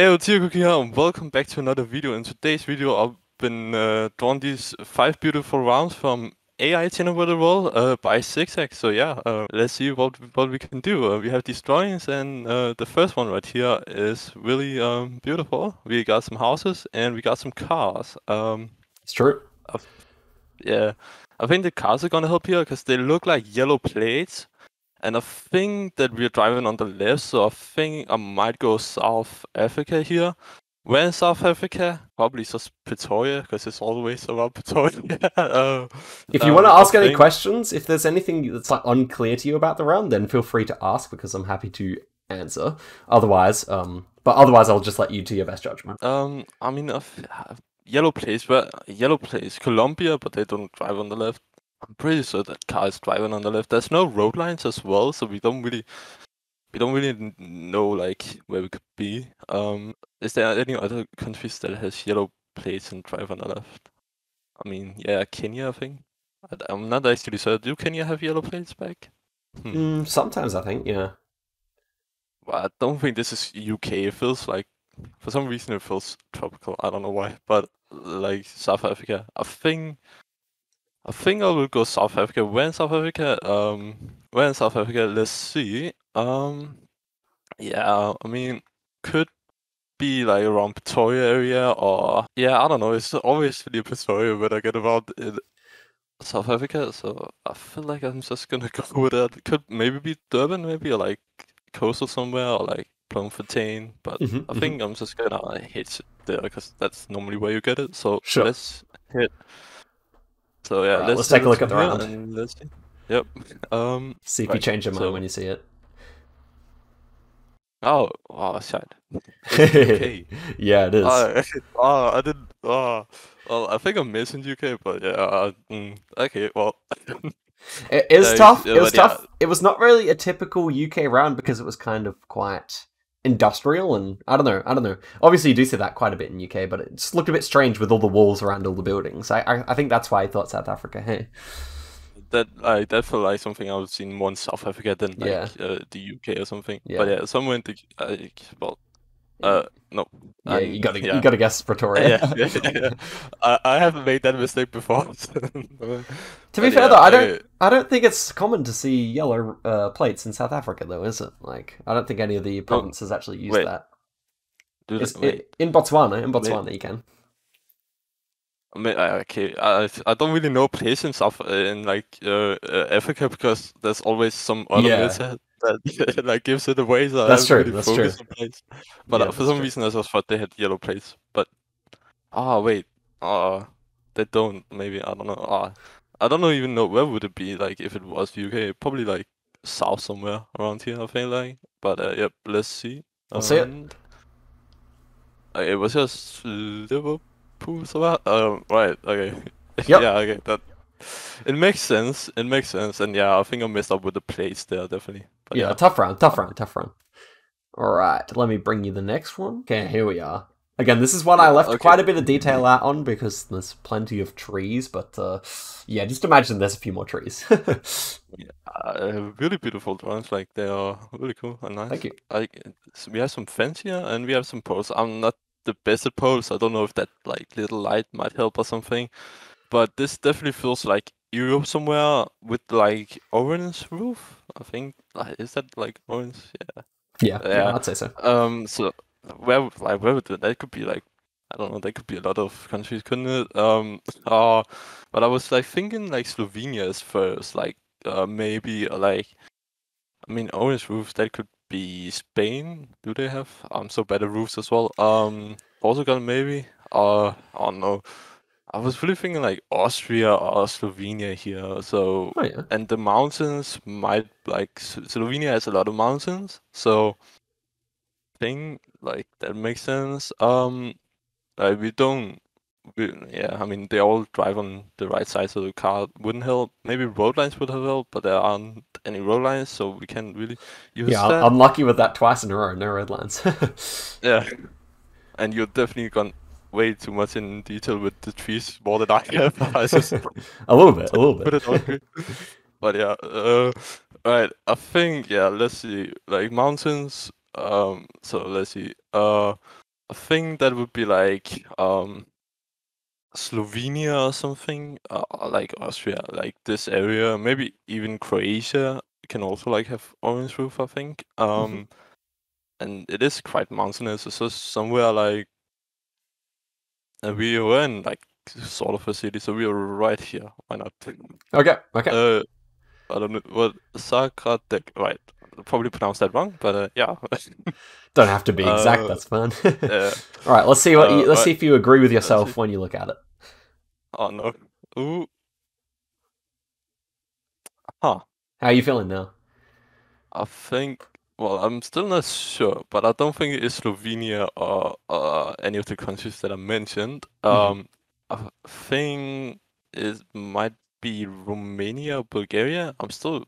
Hey, Otio here, and welcome back to another video. In today's video, I've been uh, drawn these five beautiful rounds from AI Generated World uh, by Zigzag. So yeah, uh, let's see what what we can do. Uh, we have these drawings, and uh, the first one right here is really um, beautiful. We got some houses and we got some cars. Um, It's true. yeah, I think the cars are gonna help here because they look like yellow plates. And I think that we're driving on the left, so I think I might go South Africa here. Where in South Africa? Probably just Pretoria, because it's always around Pretoria. uh, If you um, want to I ask any questions, if there's anything that's like unclear to you about the round, then feel free to ask because I'm happy to answer. Otherwise, um, but otherwise I'll just let you do your best judgment. Um, I mean, I've, I've- yellow place, but yellow place, Colombia, but they don't drive on the left. I'm pretty sure that car is driving on the left. There's no road lines as well, so we don't really, we don't really know like where we could be. Um, is there any other countries that has yellow plates and drive on the left? I mean, yeah, Kenya, I think. I- I'm not actually sure. Do Kenya have yellow plates back? Hmm. Mm, sometimes I think, yeah. Well, I don't think this is UK. It feels like, for some reason, it feels tropical. I don't know why, but like South Africa. I think, I think I will go South Africa. When South Africa? Um, where in South Africa? Let's see. Um, yeah, I mean, could be like around Pretoria area, or yeah, I don't know. It's near Pretoria when I get around in South Africa. So I feel like I'm just gonna go with that. It could maybe be Durban, maybe or like coastal somewhere or like Bloemfontein, but Mhm, I mhm. think I'm just gonna hit there because that's normally where you get it. So Sure. let's hit. So yeah, Alright, let's, let's take a look at the round. let's. Yep. Um. See if you change your mind so- when you see it. Oh. Oh. Shit. Okay. yeah, it is. Oh, oh, I didn't. Oh. Well, I think I'm missing UK, but yeah. Uh, mm, okay. Well. It is Yeah, tough. It was yeah. tough. It was not really a typical UK round because it was kind of quite industrial and I don't know. I don't know. Obviously, you do see that quite a bit in UK, but it just looked a bit strange with all the walls around all the buildings. I I, I think that's why I thought South Africa. Hey, That I that felt like something I would see more in South Africa than like Yeah. uh, the UK or something. Yeah. But yeah, somewhere in the uh, well, uh, no. yeah, and- you gotta yeah. you gotta guess Pretoria. yeah, yeah. I, I haven't made that mistake before. to be fair though, I don't I don't think it's common to see yellow uh, plates in South Africa though, is it? Like I don't think any of the provinces actually use wait. that. Wait, in Botswana, in Botswana, you can. I mean, okay, I I don't really know places in South in like uh, uh, Africa because there's always some other Yeah. That like gives it away. So I That's true, really that's true. But Yeah, uh, for some true. reason, I just thought they had yellow plates. But ah, wait, ah, they don't. Maybe I don't know. Ah, I don't know even know where would it be like if it was the UK. Probably like south somewhere around here. I think like. But uh, yep, let's see. I'll see it. Uh, it was just Liverpool somewhere. Um, right. Okay. Yep. yeah. Okay. That. It makes sense. It makes sense. And yeah, I think I messed up with the place there definitely. But yeah, yeah. tough round, tough round, tough round. All right, let me bring you the next one. Okay, here we are. Again, this is one I left okay. quite a bit of detail out on because there's plenty of trees, but uh, yeah, just imagine there's a few more trees. Uh, really beautiful drawings. Like they are really cool and nice. Thank you. Like we have some fence here and we have some poles. I'm not the best at poles. I don't know if that like little light might help or something. But this definitely feels like Europe somewhere with like orange roof. I think is that like orange? Yeah. yeah, yeah, Yeah. I'd say so. Um. So where would- like where would that, that could be like I don't know. That could be a lot of countries, couldn't it? Um. Uh, but I was like thinking like Slovenia is first. Like uh maybe like I mean orange roofs. That could be Spain. Do they have? Um. So better roofs as well. Um. Portugal maybe. Uh. I don't know. I was really thinking like Austria or Slovenia here. So Oh yeah, and the mountains might like Slovenia has a lot of mountains, so thing like that makes sense. Um, like we don't, we, yeah, I mean they all drive on the right side, so the car wouldn't help. Maybe road lines would have helped, but there aren't any road lines, so we can't really use yeah. that. I'm lucky with that twice in a row. No red lines. Yeah, and you're definitely gone way too much in detail with the trees more than I have. I just a little bit, a little bit. it. But yeah, uh, right. I think yeah. Let's see, like mountains. Um. So let's see. Uh, I think that would be like um Slovenia or something, uh, like Austria, like this area. Maybe even Croatia can also like have orange roof. I think. Um, and it is quite mountainous. It's just somewhere like, and we were in like sort of a city, so we are right here. Why not? Okay. Okay. Uh, I don't know what Sakradek. Right, probably pronounced that wrong, but uh, yeah. Don't have to be exact. uh, that's fine. yeah. All right. Let's see what. you, uh, let's right. see if you agree with yourself when you look at it. Oh no. Ooh. Huh. How are you feeling now? I think. Well, I'm still not sure, but I don't think it's Slovenia or uh, any of the countries that I mentioned. Mhm. Um, I think it might be Romania or Bulgaria. I'm still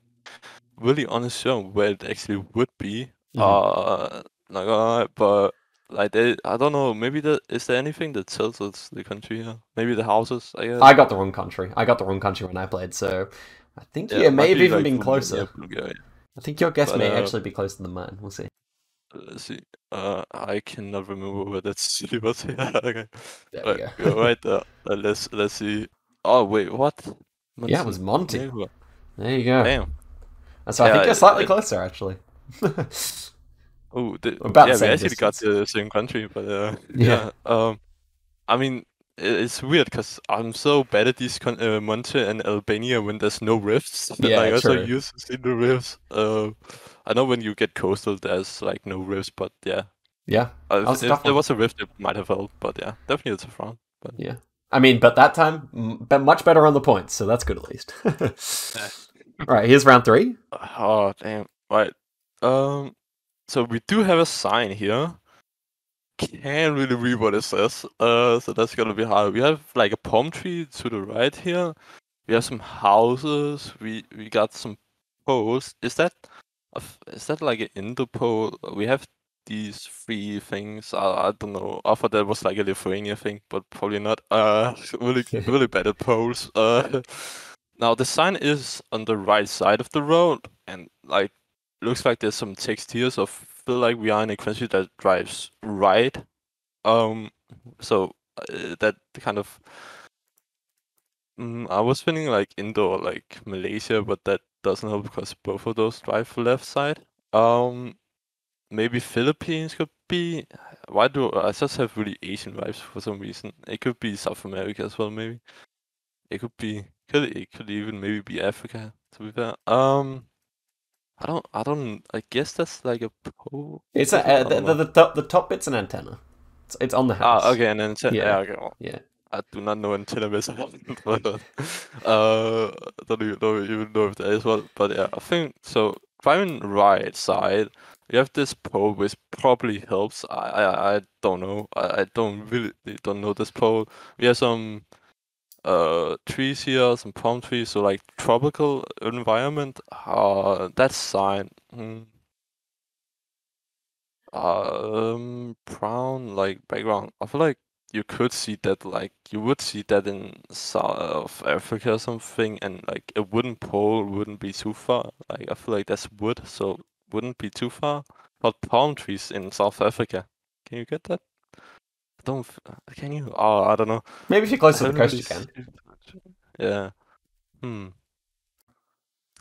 really unsure where it actually would be. Mhm. Uh, not gonna lie, but like they, I don't know. Maybe the is there anything that tells us the country here? Maybe the houses. I guess. I got the wrong country. I got the wrong country when I played, so I think Yeah, you it may have even like, been Romania, closer. Bulgaria. I think your guess But, may uh, actually be closer than mine. We'll see. Let's see. Uh, I cannot remember where that city was. yeah, okay. There Right, we go. right there. Uh, let's let's see. Oh wait, what? Yeah, it was Monty. There you go. Damn. And so I think you're slightly it- closer, actually. Oh, the, About the yeah, same we actually got distance. the same country, but uh, Yeah. yeah. Um, I mean, it's weird because I'm so bad at these con- uh, Monte and Albania when there's no rifts. Yeah, I also true. used to see the rifts. Uh, I know when you get coastal, there's like no rifts, but yeah. yeah. Uh, was if there was a rift, it might have helped, but yeah, definitely it's a frown. But Yeah. I mean, but that time, m- but much better on the points, so that's good at least. All right, here's round three. Oh damn! Right. Um. So we do have a sign here. Can't really read what it says. Uh. So that's gonna be hard. We have like a palm tree to the right here. We have some houses. We we got some poles. Is that is that like an Indo pole? We have these three things. I, I don't know. I thought that was like a Lithuania thing, but probably not. Uh. Really really bad at poles. Uh. Now the sign is on the right side of the road, and like looks like there's some text here, so feel like we are in a country that drives right. Um, so uh, that kind of. Mm, I was thinking like Indo or like Malaysia, but that doesn't help because both of those drive left side. Um, maybe Philippines could be. Why do I just have really Asian vibes for some reason? It could be South America as well, maybe. It could be could it could even maybe be Africa to be fair. Um I don't I don't I guess that's like a pole. It's a, uh, the, the, the top the top bit's an antenna. It's, it's on the house. Ah okay and then Yeah. yeah, okay well, Yeah. I do not know antenna but uh, uh don't even know even know if that is what but yeah I think so driving right side you have this pole which probably helps. I I, I don't know. I, I don't really don't know this pole. We have some uh trees here, some palm trees, so like tropical environment. Uh that sign. Hmm. Um brown like background. I feel like you could see that like you would see that in South Africa or something and like a wooden pole wouldn't be too far. Like I feel like that's wood, so wouldn't be too far. But palm trees in South Africa. Can you get that? I don't can you? Oh I don't know. Maybe if you're close to the coast, you can. Yeah. Hmm.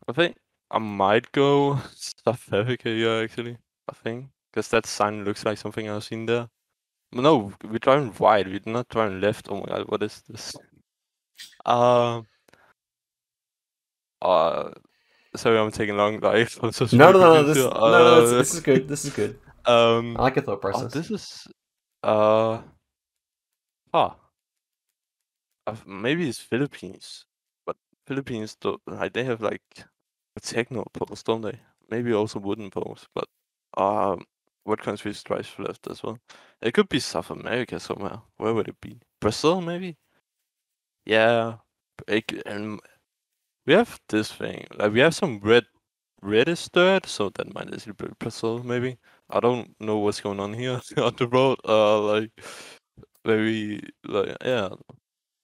I think I might go South Africa here actually. I think because that sign looks like something I've seen there. But No, we're driving right. We're not driving left. Oh my god, what is this? Um. Uh. Sorry, I'm taking long. Like, I'm so No, no, no, no. This, here. no, no, this, Uh, this is good. This is good. Um. I like your thought Oh, process. this is uh huh. Uh, maybe it's Philippines, but Philippines don't like they have like techno poles, don't they? Maybe also wooden poles, but um, what countries drive left as well? It could be South America somewhere. Where would it be? Brazil, maybe? Yeah, it, and we have this thing. Like we have some red, reddish dirt, so that might be Brazil, maybe. I don't know what's going on here on the road. Uh, like maybe like yeah.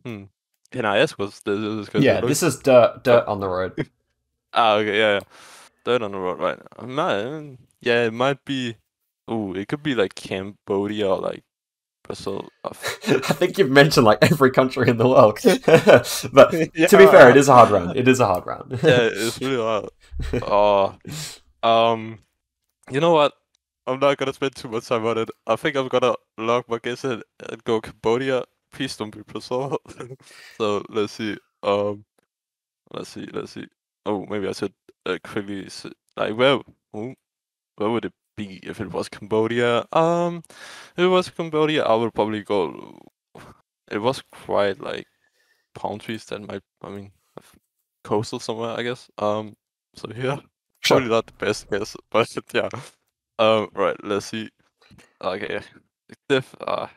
Hmm. Can I ask what's this? is? yeah, this is dirt, dirt on the road. Ah, okay, yeah, yeah. Dirt on the road, right? Might, yeah, it might be. Ooh, it could be like Cambodia or like Brazil. Uh, I think you've mentioned like every country in the world. but to be fair, it is a hard round. It is a hard round. yeah, it's really hard. Oh, um, you know what? I'm not gonna spend too much time on it. I think I'm gonna lock my guess in and go Cambodia. Please don't be Brazil. so let's see. Um, let's see. Let's see. Oh, maybe I should uh, quickly like where where would it be if it was Cambodia? Um, if it was Cambodia, I would probably go. It was quite like palm trees that might. I mean, coastal somewhere, I guess. Um, so yeah, Sure. probably not the best guess, but yeah. Um, right, let's see. Okay, diff. Uh,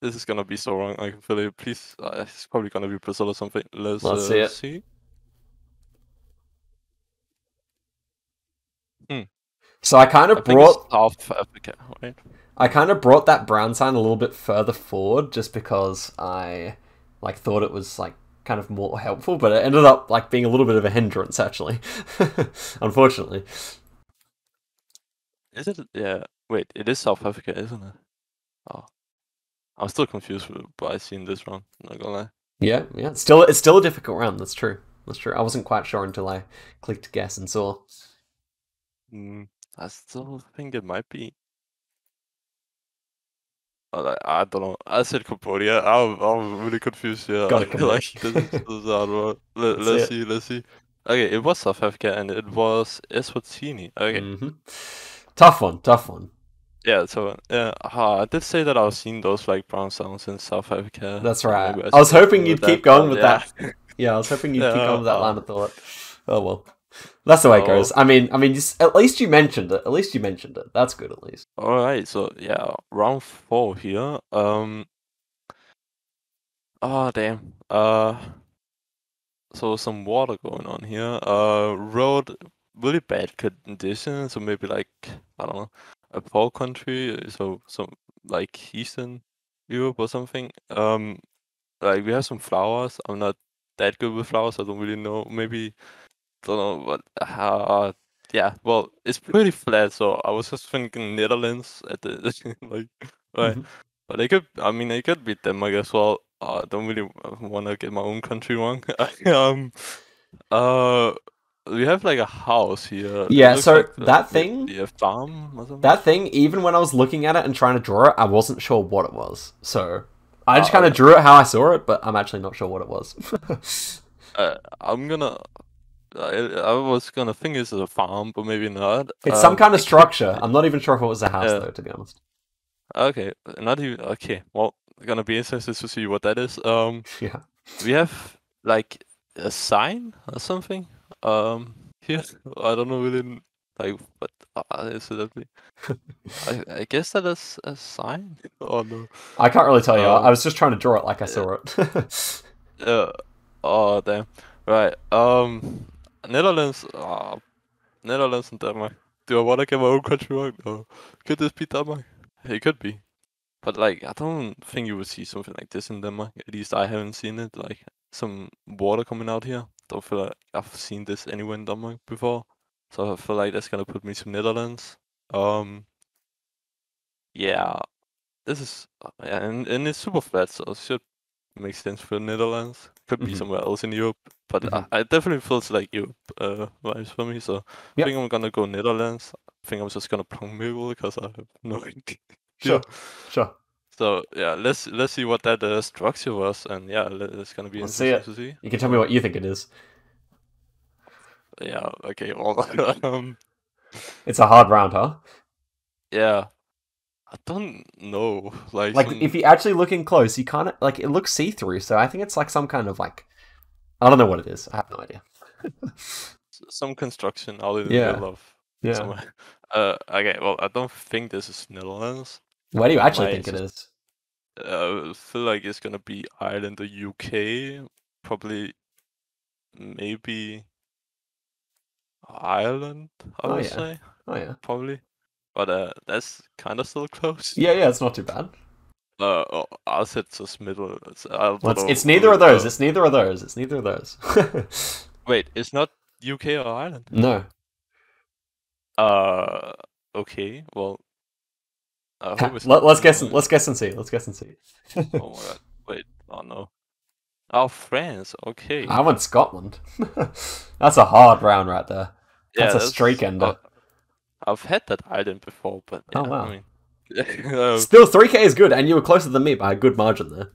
this is gonna be so wrong. I can feel it. Please, uh, it's probably gonna be Brazil or something. Let's, Let's uh, see see. So I kind of it's brought South Africa, right? I kind of brought that brown sign a little bit further forward just because I like thought it was like kind of more helpful, but it ended up like being a little bit of a hindrance actually. Unfortunately. Is it? Yeah. Wait, it is South Africa, isn't it? Oh, I'm still confused with by seeing this wrong. Not gonna lie. Yeah, yeah. It's still it's still a difficult round, that's true. That's true. I wasn't quite sure until I clicked guess and saw. Mm, I still think it might be. Uh, like, I don't know. I said Cambodia. I'm, I'm really confused here. Got I it, like this is, this is hard one. Let, Let's let's see. Let's see. Okay, it was South Africa and it was Eswatini. Okay, hmm Tough one, tough one. yeah. So yeah, uh, I did say that I was seeing those like brown sounds in South Africa. That's right. I was hoping you'd keep going with yeah. that. Yeah, I was hoping you'd keep going with that line of thought. Oh well. That's the way it Oh. goes. I mean, I mean, just, at least you mentioned it. At least you mentioned it. That's good. At least. All right, so yeah, round four here. Um. Oh damn. Uh. So some water going on here. Uh, road really bad condition. So maybe like I don't know, a poor country. uh, So some like Eastern Europe or something. Um, like we have some flowers. I'm not that good with flowers. I don't really know. Maybe don't know what. Uh, yeah. Well, it's pretty flat. So I was just thinking Netherlands at the like right. Mhm. But it could. I mean, it could be Denmark as well. I don't really want to get my own country wrong. um. Uh. We have like a house here. Yeah, so like the- that thing- a farm or something. That thing, even when I was looking at it and trying to draw it, I wasn't sure what it was. So I just Oh, kind of drew it how I saw it, but I'm actually not sure what it was. Uh, I'm gonna. I, I was gonna think it's a farm, but maybe not. it's some Um, kind of structure. I'm not even sure if it was a house Yeah. though, to be honest. Okay, not even. Okay, well, gonna be interested to see what that is. Um, Yeah. we have like a sign or something. Um, here I don't know really like what uh, is it? Actually? I I guess that is a sign. Oh no. I can't really tell you. I Um, I was just trying to draw it like I saw it. Uh, oh damn. Right. Um, Netherlands. Uh, Netherlands and Denmark. Do I want to get my own country wrong? No. Could this be Denmark? It could be. But like, I don't think you would see something like this in Denmark. At least I haven't seen it. Like some water coming out here. Don't feel like I've seen this anywhere in Denmark before. So I feel like that's gonna put me to Netherlands. Um. Yeah. This is yeah, and, and it's super flat, so it should make sense for Netherlands. Could be Mhm. somewhere else in Europe, but Mhm. I, I definitely feels like Europe uh, vibes for me. So Yep. I think I'm gonna go Netherlands. I think I'm just gonna plunk Miracle because I have no idea. sure, sure. So yeah, let's let's see what that uh, structure was, and yeah, it's gonna be Let's see interesting to see. You can tell me what you think it is. Yeah. Okay. Well, um, It's a hard round, huh? yeah. I don't know. Like, Like some- if you actually look in close, you kind of like it looks see through. So I think it's like some kind of like I don't know what it is. I have no idea. some construction out in the Yeah. middle of Yeah. somewhere. Uh, okay. Well, I don't think this is Netherlands. Where do you actually think it is? Uh, I feel like it's gonna be Ireland or UK. Probably, maybe Ireland. I Oh, would yeah. say Oh yeah. probably, but uh, that's kind of still close. Yeah, yeah. It's not too bad. Uh, oh, I said just middle. It's, Well, it's, it's neither of those. It's neither of those. It's neither of those. wait, it's not UK or Ireland. no. Uh, okay. Well, I it's Let, us guess. And, let's guess and see. Let's guess and see. Oh my god. Wait. Oh no. Oh, France. Okay. I went Scotland. that's a hard round right there. yeah, that's a streak ender. uh, I've had that island before, but yeah, Oh, wow. I mean, uh, Still, 3K is good, and you were closer than me by a good margin there.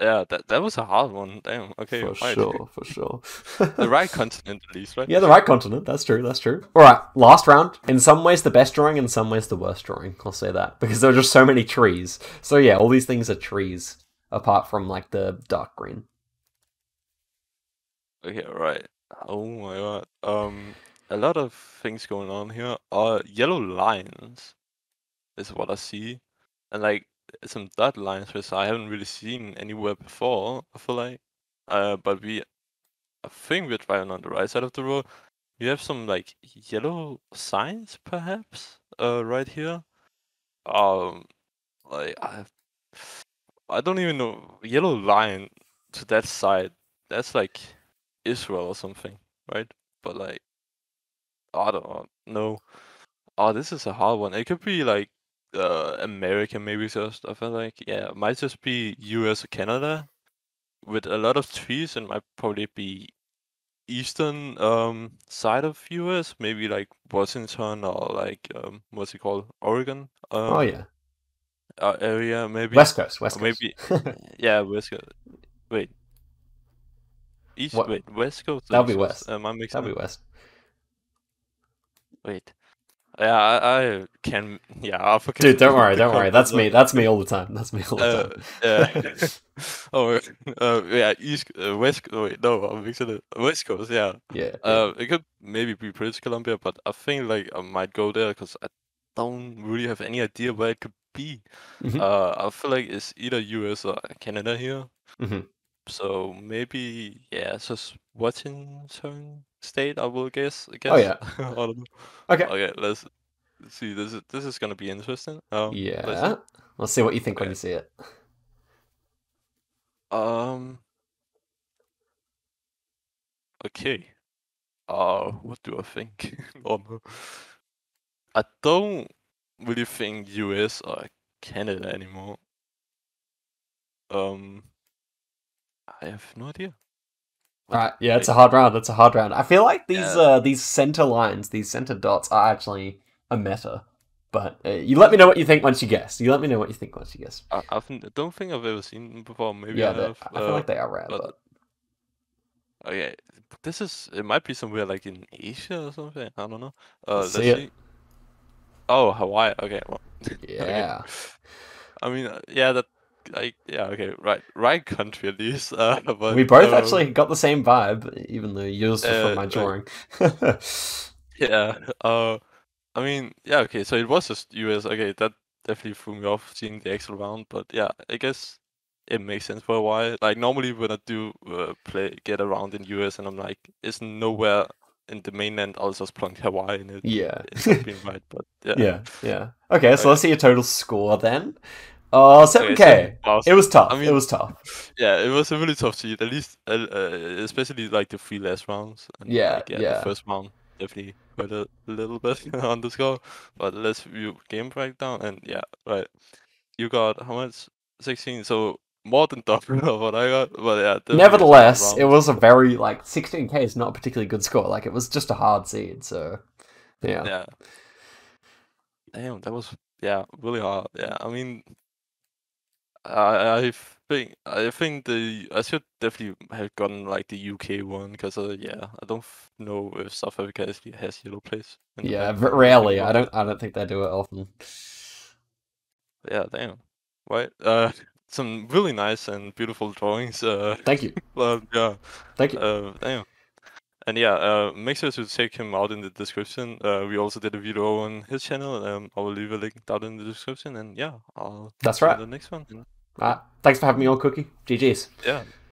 Yeah, that that was a hard one. Damn. Okay. for right. sure, for sure. the right continent, at least, right? Yeah, the right continent. That's true. That's true. All right, last round. In some ways, the best drawing. In some ways, the worst drawing. I'll say that because there are just so many trees. So yeah, all these things are trees, apart from like the dark green. Okay, right. Oh my god. Um, a lot of things going on here. Uh, yellow lines is what I see, and like some dot lines which I haven't really seen anywhere before. I feel like, uh, but we, I think we're driving on the right side of the road. You have some like yellow signs, perhaps, uh, right here. Um, like I, I don't even know yellow line to that side. That's like Israel or something, right? But like, I don't know. Oh, this is a hard one. It could be like uh, America, maybe just. I feel like yeah, might just be U.S. or Canada, with a lot of trees, and might probably be eastern um side of U.S. Maybe like Washington or like um what's it called, Oregon. Um, oh yeah, uh, area maybe. West Coast. West or Coast. maybe yeah, West Coast. Wait. East, What- wait, West Coast. That'll be East Coast? West. Am I mixing That'd be? West. Wait. Yeah, I, I can. Yeah, I'll forget. Dude, don't worry, don't worry. That's me. That's me all the time. That's me all the time. Uh, yeah. oh, uh, yeah, East, uh, West. Oh, wait, no, I'm mixing it. West Coast. Yeah. yeah. Uh, it could maybe be British Columbia, but I think like I might go there because I don't really have any idea where it could be. Mhm. Uh, I feel like it's either US or Canada here. Mhm. So maybe yeah, just Washington State. I will guess. I guess. Oh, yeah. I don't know. Okay. Okay, let's see. This is this is gonna be interesting. Um, see. yeah. Let's see what you think when you see it. Um. Okay. Uh, what do I think? oh. I don't really think US or Canada anymore. Um. I have no idea. All right. Yeah, it's a hard round. It's a hard round. I feel like these Yeah. uh these center lines, these center dots, are actually a meta. But uh, you let me know what you think once you guess. You let me know what you think once you guess. I, I don't think I've ever seen them before. Maybe yeah, I they- have. I feel uh, like they are rare. but- But Okay, this is it might be somewhere like in Asia or something. I don't know. Uh, Let's let's see see. Oh, Hawaii. Okay. Well, okay. yeah, I mean, uh, yeah, that like yeah, okay, right, right country at least. Uh, but we both um, actually got the same vibe, even though yours was Uh, from my like- drawing. yeah. Uh, I mean, yeah, okay. So it was just US. Okay, that definitely threw me off seeing the actual round. But yeah, I guess it makes sense for Hawaii. Like normally when I do uh, play get around in US and I'm like, it's nowhere in the mainland. I'll just plunk Hawaii and it yeah, ends up being right. But yeah, yeah, yeah. Okay, so Okay. let's see your total score then. Uh, seven Okay, k. so- It was tough. I mean, it was tough. yeah, it was a really tough seed. At least, uh, uh, especially like the three last rounds. And, Yeah, like, yeah. The first round definitely hurt a little bit on the score. But let's view game breakdown. And yeah, right. You got how much? Sixteen. So more than double of what I got. But yeah. Nevertheless, it was a very like 16k is not a particularly good score. Like it was just a hard seed. So yeah, Yeah. Damn, that was yeah really hard. Yeah, I mean, I I think I think the I should definitely have gotten like the UK one because uh, yeah I don't f- know if South Africa actually has yellow plates. yeah. v- Rarely. I don't. I don't think they do it often. Yeah, damn. Right. Uh, some really nice and beautiful drawings. Uh, Thank you. but yeah. Thank you. Uh, damn. And yeah, uh, make sure to check him out in the description. Uh, we also did a video on his channel. Um, I will leave a link down in the description. And yeah, I'll That's right. the next one. Uh, thanks for having me on, Cookie. GG's. yeah,